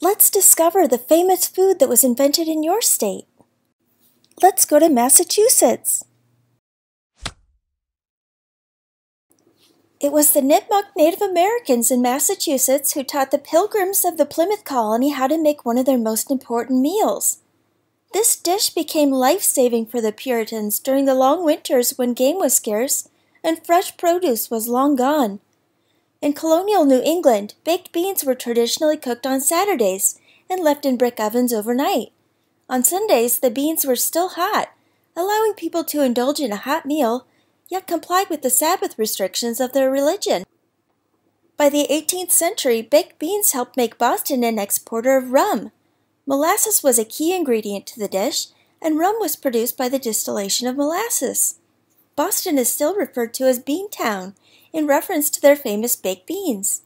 Let's discover the famous food that was invented in your state. Let's go to Massachusetts. It was the Nipmuc Native Americans in Massachusetts who taught the pilgrims of the Plymouth colony how to make one of their most important meals. This dish became life-saving for the Puritans during the long winters when game was scarce and fresh produce was long gone. In colonial New England, baked beans were traditionally cooked on Saturdays and left in brick ovens overnight. On Sundays, the beans were still hot, allowing people to indulge in a hot meal, yet complied with the Sabbath restrictions of their religion. By the 18th century, baked beans helped make Boston an exporter of rum. Molasses was a key ingredient to the dish, and rum was produced by the distillation of molasses. Boston is still referred to as Beantown in reference to their famous baked beans.